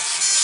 Yes.